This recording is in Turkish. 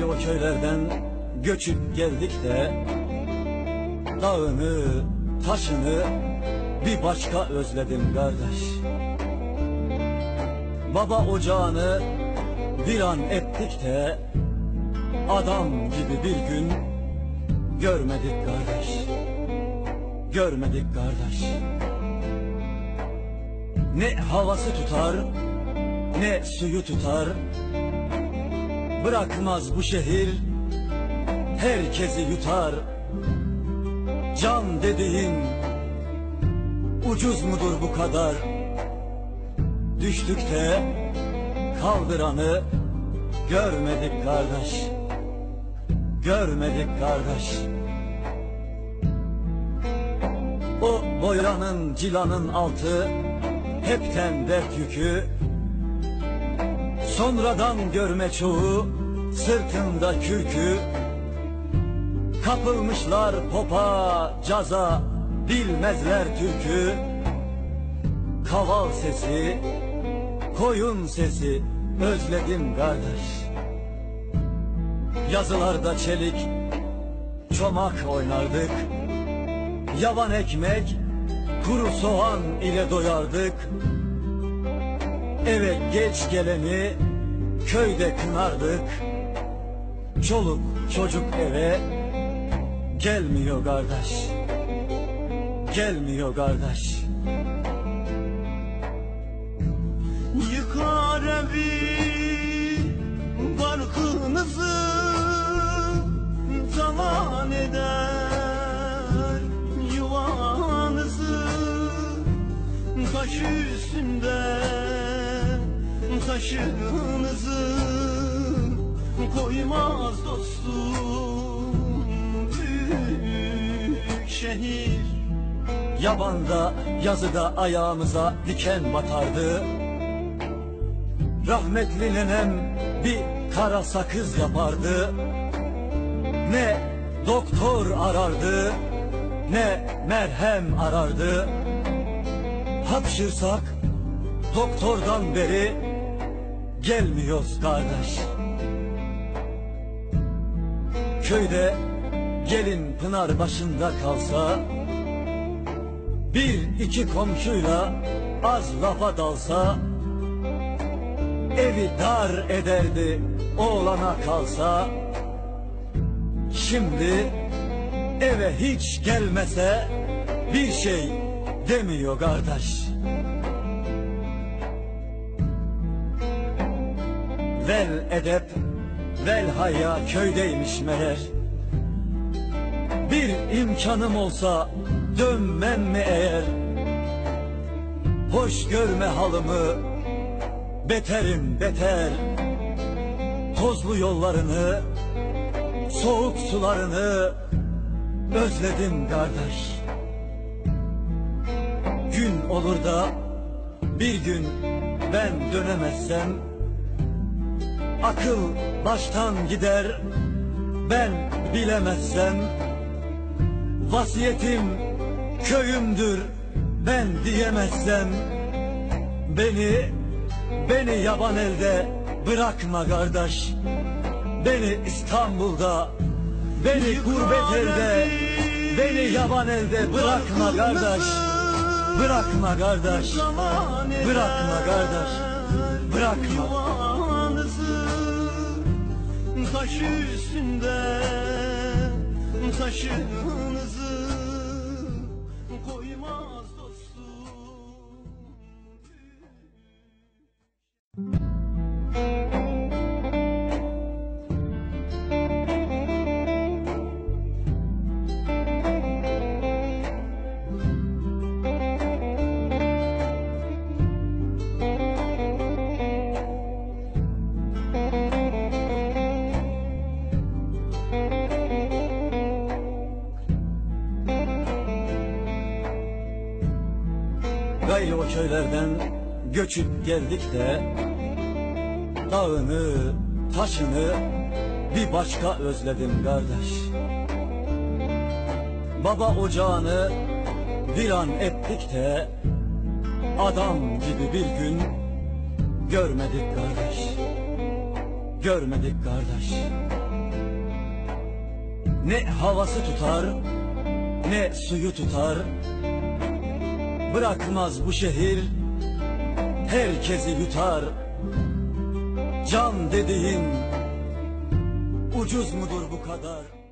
köylerden göçüp geldik de Dağını, taşını bir başka özledim kardeş. Baba ocağını bir an ettik de Adam gibi bir gün görmedik kardeş. Görmedik kardeş. Ne havası tutar ne suyu tutar Bırakmaz bu şehir. Herkesi yutar. Can dediğin ucuz mudur bu kadar? Düştük de kaldıranı görmedik kardeş. Görmedik kardeş. O boyranın cilanın altı hepten dert yükü Sonradan görme çoğu sırtında kürkü. Kapılmışlar popa, caza, bilmezler türkü. Kaval sesi, koyun sesi özledim kardeş. Yazılarda çelik, çomak oynardık. Yavan ekmek, kuru soğan ile doyardık Eve geç geleni köyde kınardık. Çoluk çocuk eve gelmiyor kardeş. Gelmiyor kardeş. Yıkar evi barkınızı Talan eder yuvanızı. Taş üstünde taşınızı Koymaz dostum. Büyük şehir. Yabanda yazıda ayağımıza diken batardı. Rahmetli nenem bir kara sakız yapardı. Ne doktor arardı ne merhem arardı. Hapşırsak doktordan beri gelmiyoruz kardeş. Köyde gelin pınar başında kalsa Bir iki komşuyla az lafa dalsa Evi dar ederdi oğlana kalsa. Şimdi eve hiç gelmese bir şey demiyor kardeş Vel edep, vel haya köydeymiş meğer. Bir imkanım olsa dönmem mi eğer? Hoş görme halımı, beterim beter. Tozlu yollarını, soğuk sularını özledim kardeş. Gün olur da bir gün ben dönemezsem Akıl baştan gider ben bilemezsem. Vasiyetim köyümdür ben diyemezsem. Beni, beni yaban elde bırakma kardeş. Beni İstanbul'da, beni gurbet elde Beni. yaban elde bırakma kardeş. Bırakma kardeş, bırakma kardeş. Bırakma. Yuvanızı taş üstünde taşınızı Gayrı o köylerden göçüp geldik de Dağını, taşını bir başka özledim kardeş. Baba ocağını bir an ettik de Adam gibi bir gün görmedik kardeş. Görmedik kardeş. Ne havası tutar ne suyu tutar Bırakmaz bu şehir. Herkesi yutar. Can dediğin ucuz mudur bu kadar